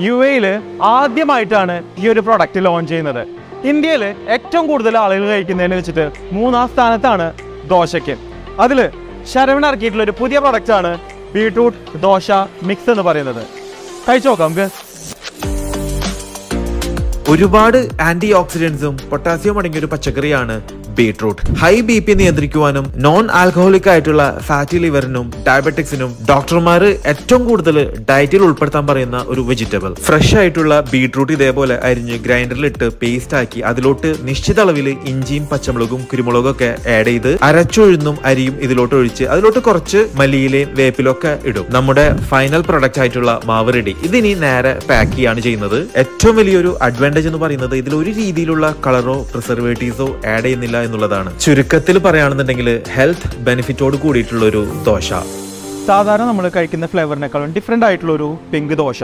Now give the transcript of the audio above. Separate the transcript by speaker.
Speaker 1: U എയിൽ ആദ്യമായിട്ടാണ് ഈ ഒരു പ്രൊഡക്റ്റ് ലോഞ്ച് ചെയ്യുന്നത്. ഇന്ത്യയിൽ ഏറ്റവും കൂടുതൽ ആളുകൾ കഴിക്കുന്നതിന് വെച്ചിട്ട് മൂന്നാം സ്ഥാനത്താണ് ദോശയ്ക്ക്. അതിൽ ശരവണ ഇറക്കിയിട്ടുള്ള ഒരു പുതിയ പ്രൊഡക്റ്റാണ് ബീട്രൂട്ട് ദോശ മിക്സ് എന്ന് പറയുന്നത്. കഴിച്ചു നോക്കാം നമുക്ക്.
Speaker 2: ഒരുപാട് ആന്റി ഓക്സിഡൻസും പൊട്ടാസ്യവും അടങ്ങിയ ഒരു പച്ചക്കറിയാണ് ബീട്രൂട്ട്. ഹൈ ബി പി നിയന്ത്രിക്കുവാനും നോൺ ആൽക്കഹോളിക് ആയിട്ടുള്ള ഫാറ്റി ലിവറിനും ഡയബറ്റിക്സിനും ഡോക്ടർമാർ ഏറ്റവും കൂടുതൽ ഡയറ്റിൽ ഉൾപ്പെടുത്താൻ പറയുന്ന ഒരു വെജിറ്റബിൾ ഫ്രഷ് ആയിട്ടുള്ള ബീട്രൂട്ട് ഇതേപോലെ അരിഞ്ഞ് ഗ്രൈൻഡറിലിട്ട് പേസ്റ്റ് ആക്കി അതിലോട്ട് നിശ്ചിത അളവിൽ ഇഞ്ചിയും പച്ചമുളകും കുരുമുളകും ഒക്കെ ആഡ് ചെയ്ത് അരച്ചൊഴുന്നും അരിയും ഇതിലോട്ട് ഒഴിച്ച് അതിലോട്ട് കുറച്ച് മല്ലിയിലെയും വേപ്പിലും ഒക്കെ ഇടും. നമ്മുടെ ഫൈനൽ പ്രൊഡക്റ്റ് ആയിട്ടുള്ള മാവ് റെഡി ഇതിനി നേരെ പാക്ക് ചെയ്യാണ് ചെയ്യുന്നത്. ഏറ്റവും വലിയൊരു അഡ്വാന്റേജ് എന്ന് പറയുന്നത് ഇതിൽ ഒരു രീതിയിലുള്ള കളറോ പ്രിസർവേറ്റീവ്സോ ആഡ് ചെയ്യുന്നില്ല എന്നുള്ളതാണ്. ചുരുക്കത്തിൽ പറയുകയാണെന്നുണ്ടെങ്കിൽ ഹെൽത്ത് ബെനിഫിറ്റോട് കൂടിയിട്ടുള്ള ഒരു ദോശ.
Speaker 1: സാധാരണ നമ്മൾ കഴിക്കുന്ന ഫ്ലേവറിനേക്കാളും ഡിഫറെന്റ് ആയിട്ടുള്ള ഒരു പിങ്ക് ദോശ.